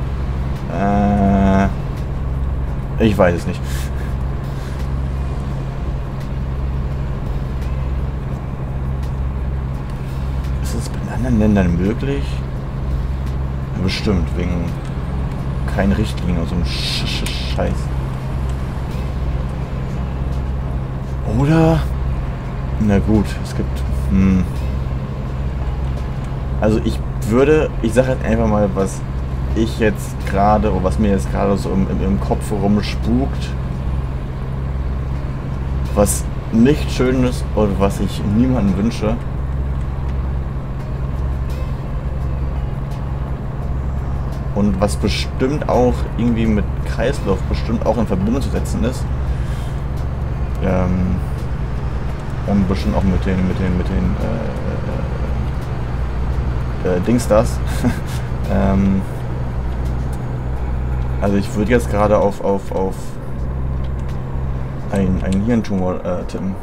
Ich weiß es nicht. Ist es bei anderen Ländern möglich? Ja, bestimmt, wegen kein Richtlinien oder so ein Sch Sch Scheiß. Oder? Na gut, es gibt. Hm. Also ich würde, ich sage jetzt einfach mal, was ich jetzt gerade, oder was mir jetzt gerade so im, im, im Kopf rumspukt, was nicht schön ist oder was ich niemandem wünsche. Und was bestimmt auch irgendwie mit Kreislauf bestimmt auch in Verbindung zu setzen ist. Ähm, und bestimmt auch mit den, mit den, mit den äh, äh, äh, Dingstars. ähm, also ich würde jetzt gerade auf, auf, auf einen, einen Hirntumor äh, tippen.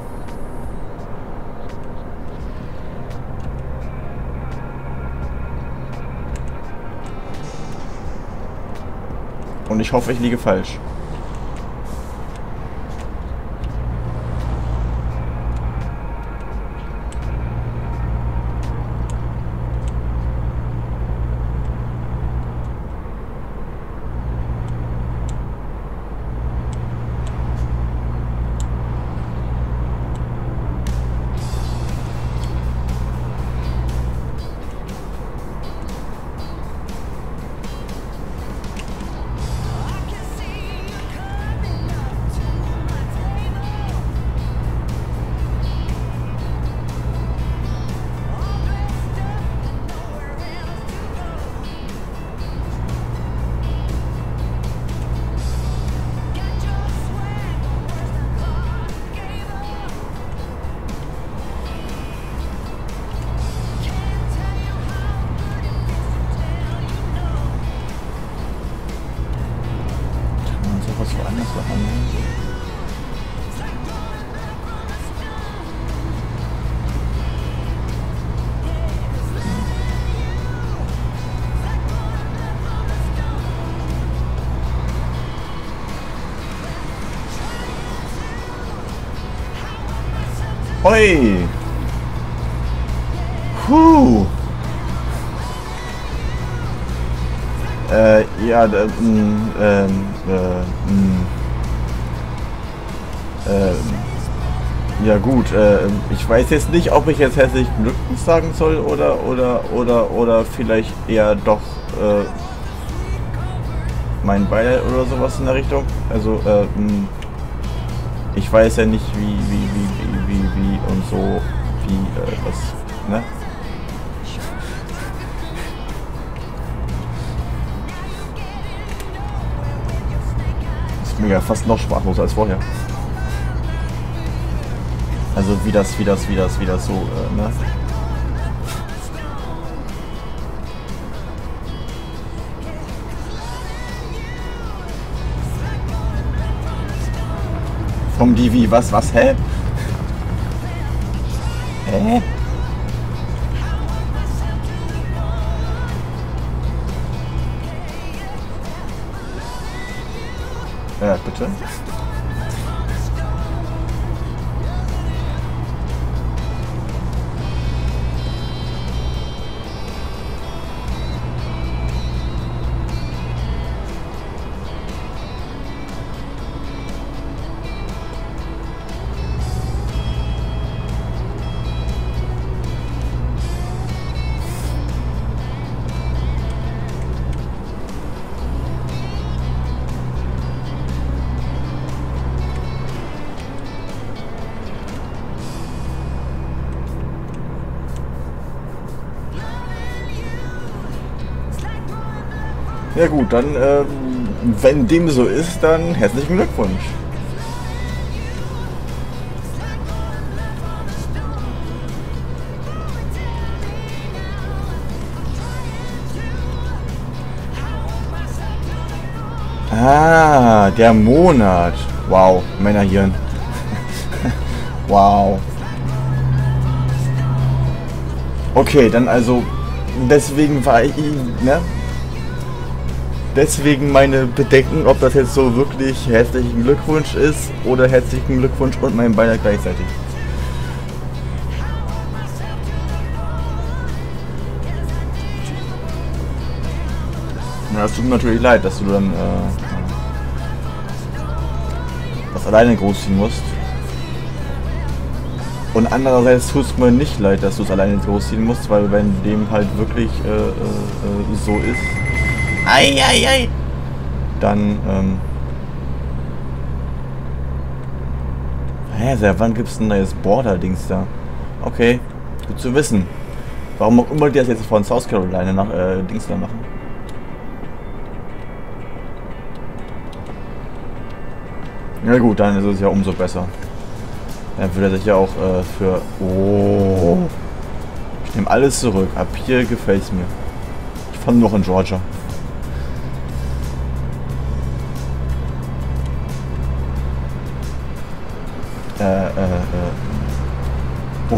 Und ich hoffe, ich liege falsch. Oi! Puh! Äh, ja, äh, ähm, äh, äh, ja gut, äh, ich weiß jetzt nicht, ob ich jetzt herzlichen Glückwunsch sagen soll oder oder oder oder vielleicht eher doch äh, mein Beileid oder sowas in der Richtung. Also äh, ich weiß ja nicht wie wie, wie und so wie äh, was ne bin ja fast noch sprachlos als vorher. Also wie das, wie das, wie das, wie das so, äh, ne? Vom Divi, was, was, hä? Hä? Ja, Ja gut, dann, äh, wenn dem so ist, dann herzlichen Glückwunsch. Ah, der Monat. Wow, Männerhirn. wow. Okay, dann also, deswegen war ich, ne? Deswegen meine Bedenken, ob das jetzt so wirklich herzlichen Glückwunsch ist oder herzlichen Glückwunsch und mein Beileid gleichzeitig. Ja, es tut mir natürlich leid, dass du dann äh, das alleine großziehen musst. Und andererseits tut es mir nicht leid, dass du es alleine großziehen musst, weil wenn dem halt wirklich äh, äh, äh so ist, Eieiei. Dann, ähm... Hä, seit wann gibt's ein neues Border-Dings da? Okay, gut zu wissen. Warum auch immer die das jetzt von South Carolina nach äh, Dings da machen. Na gut, dann ist es ja umso besser. Dann würde er sich ja auch äh, für... Oh. Ich nehme alles zurück. Ab hier gefällt es mir. Ich fand noch in Georgia.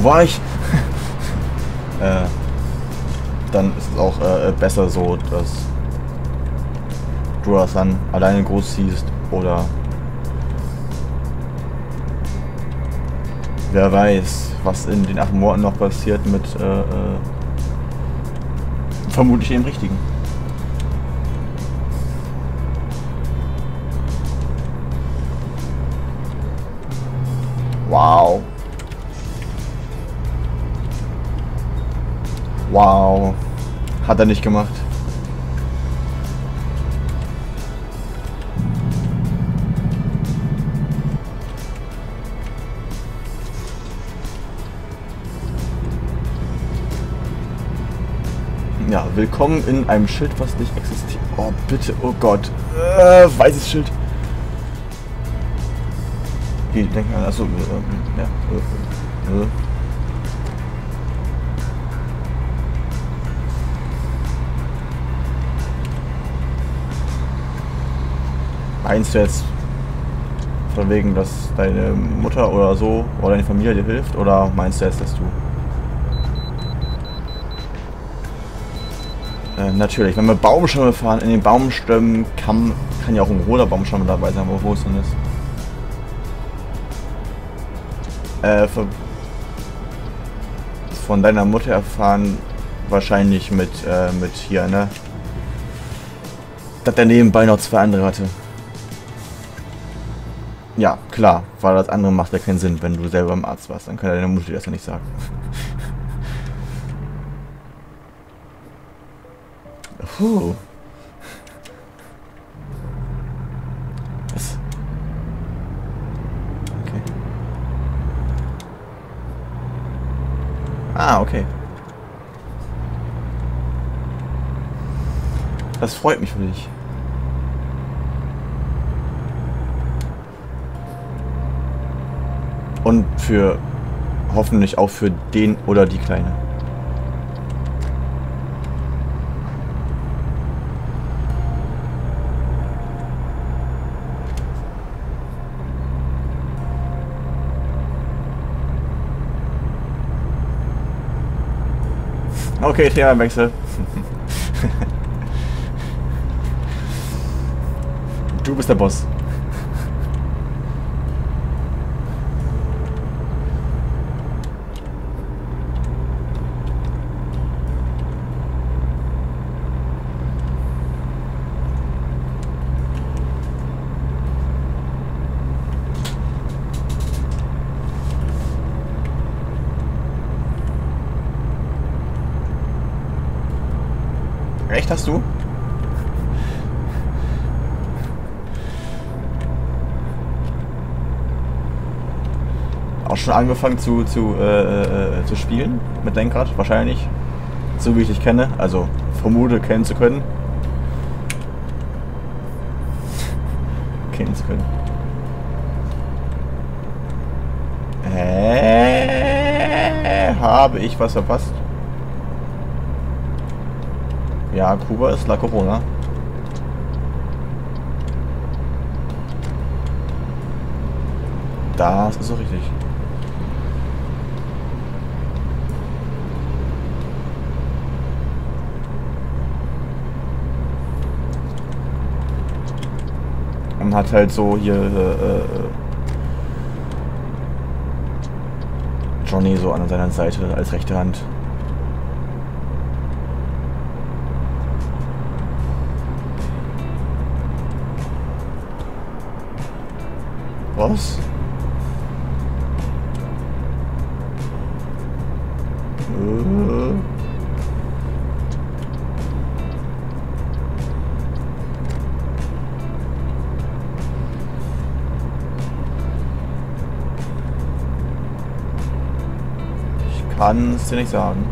War ich? äh, dann ist es auch äh, besser so, dass du das dann alleine groß siehst oder wer weiß, was in den acht Monaten noch passiert mit äh, äh, vermutlich dem Richtigen. Wow. Hat er nicht gemacht. Ja, willkommen in einem Schild, was nicht existiert. Oh, bitte, oh Gott. Äh, weißes Schild die denken an, also, äh, ja, Meinst du jetzt Von wegen, dass deine Mutter oder so oder deine Familie dir hilft? Oder meinst du jetzt, dass du... Äh, natürlich, wenn wir Baumstämme fahren, in den Baumstämmen kann, kann ja auch ein roter Baumstamm dabei sein, wo es denn ist. Äh, von deiner Mutter erfahren, wahrscheinlich mit, äh, mit hier, ne? Dass der nebenbei noch zwei andere hatte. Ja, klar, weil das andere macht ja keinen Sinn, wenn du selber im Arzt warst. Dann kann deine Mutter das ja nicht sagen. Puh. Was? Okay. Ah, okay. Das freut mich für dich. Und für hoffentlich auch für den oder die Kleine. Okay, Themawechsel. du bist der Boss. Recht hast du? Auch schon angefangen zu, zu, äh, äh, zu spielen mit Lenkrad, wahrscheinlich. So wie ich dich kenne, also vermute kennen zu können. kennen zu können. Äh, habe ich was verpasst? Ja, Kuba ist La Corona. Das ist so richtig. Und hat halt so hier äh, äh, Johnny so an seiner Seite als rechte Hand. Was? Kann es dir nicht sagen.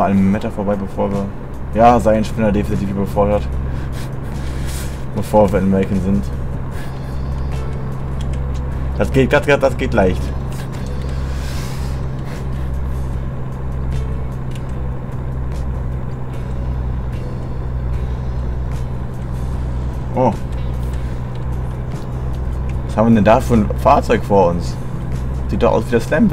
Nochmal an Meta vorbei, bevor wir... Ja, sein Spinner definitiv überfordert. bevor wir in Macon sind. Das geht, das, das geht leicht. Oh. Was haben wir denn da für ein Fahrzeug vor uns? Sieht doch aus wie der Slam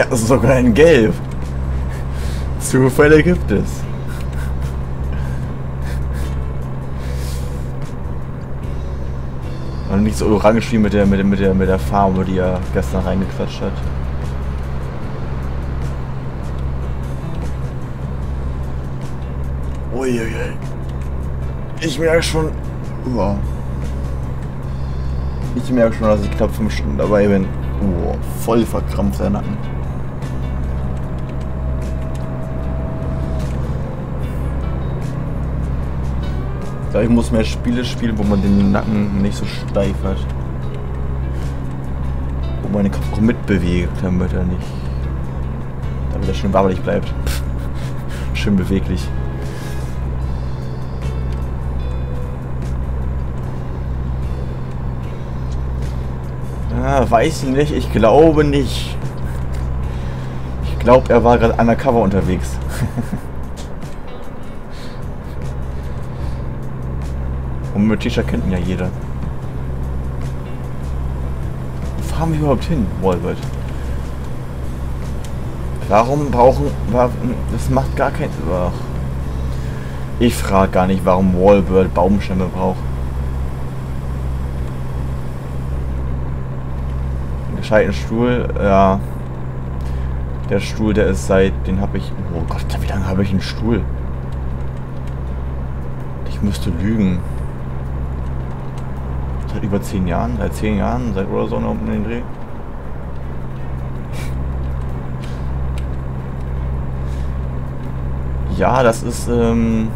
Ja, sogar in Gelb. Zufälle gibt es. Und nicht so orange wie mit der, mit der, mit der, mit der Farbe, die er gestern reingequatscht hat. Uiuiui. Ich merke schon. Wow. Ich merke schon, dass ich knapp 5 Stunden dabei bin. Oh, voll verkrampft der Nacken. Ich glaube, ich muss mehr Spiele spielen, wo man den Nacken nicht so steif hat. Wo man den Kopf mitbewegt, damit er nicht. Damit er schön wabbelig bleibt. schön beweglich. Ah, weiß ich nicht, ich glaube nicht. Ich glaube, er war gerade undercover unterwegs. Mit Tisha kennt ihn ja jeder. Wo fahren wir überhaupt hin, Walbert? Warum brauchen... Das macht gar keinen... Ach. Ich frage gar nicht, warum Wallbird Baumstämme braucht. Einen gescheiten Stuhl, ja. Der Stuhl, der ist seit... Den habe ich... Oh Gott, wie lange habe ich einen Stuhl? Ich müsste lügen. Über zehn Jahren, seit zehn Jahren, seit oder so noch um den Dreh. Ja, das ist, ähm,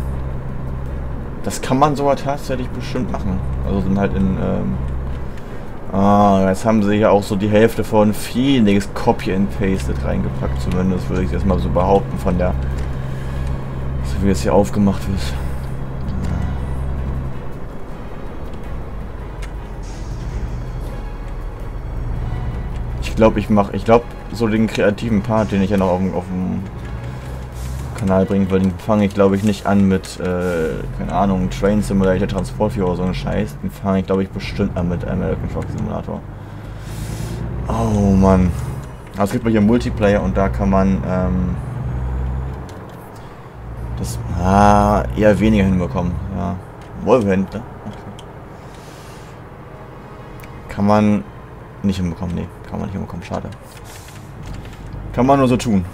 das kann man sogar tatsächlich bestimmt machen. Also sind halt in, ähm, ah, jetzt haben sie ja auch so die Hälfte von Phoenix Copy and Pasted reingepackt, zumindest würde ich jetzt mal so behaupten von der, so wie es hier aufgemacht wird. Ich glaube, ich mache, ich glaube, so den kreativen Part, den ich ja noch auf, auf dem Kanal bringen will, den fange ich, glaube ich, nicht an mit, äh, keine Ahnung, Train Simulator, Transportführer oder so ein Scheiß. Den fange ich, glaube ich, bestimmt an mit American Truck Simulator. Oh Mann. Also es gibt mal hier Multiplayer und da kann man ähm, das ah, eher weniger hinbekommen. Ja. Wolverhand, ne? Kann man nicht hinbekommen, nee. Kann man nicht hinbekommen, schade. Kann man nur so tun.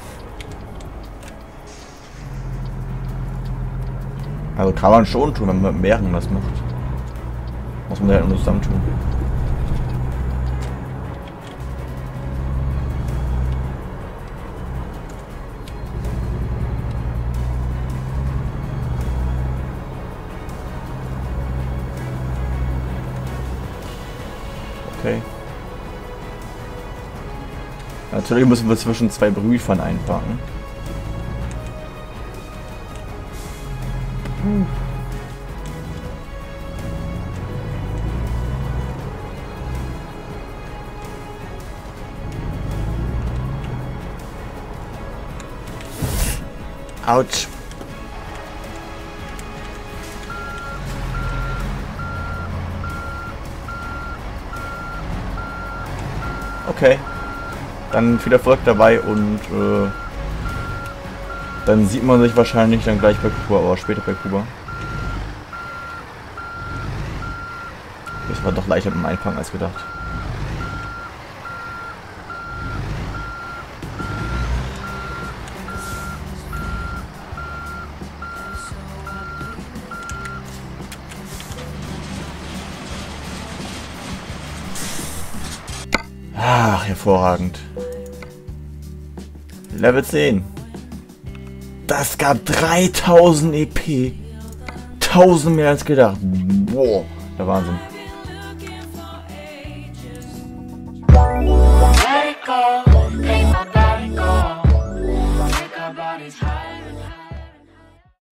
Also kann man schon tun, wenn man mit mehreren das macht. Muss man ja nur zusammen tun. Natürlich müssen wir zwischen zwei Prüfern einparken. Hm. Autsch. Okay. Dann viel Erfolg dabei und äh, dann sieht man sich wahrscheinlich dann gleich bei Kuba, aber später bei Kuba. Das war doch leichter mit dem Einfangen als gedacht. Ach, hervorragend. Level 10. Das gab 3000 EP. 1000 mehr als gedacht. Boah, der Wahnsinn.